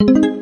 you.